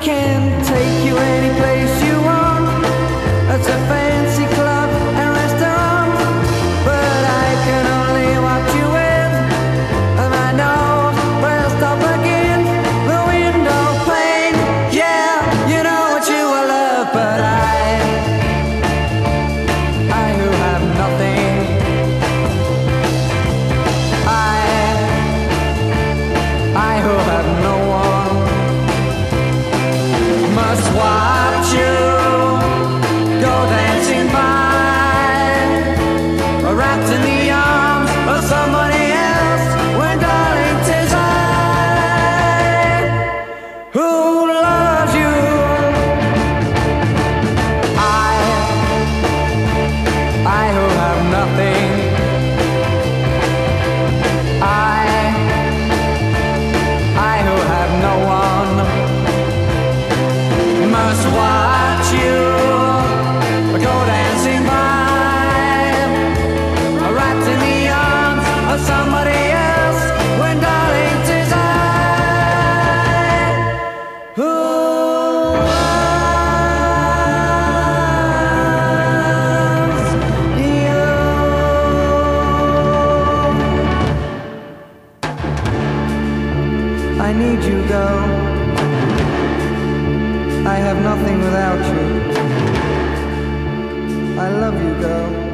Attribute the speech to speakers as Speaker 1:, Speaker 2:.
Speaker 1: can by, wrapped in the arms of somebody else. When I who loves. I need you, girl. I have nothing without you. I love you, girl.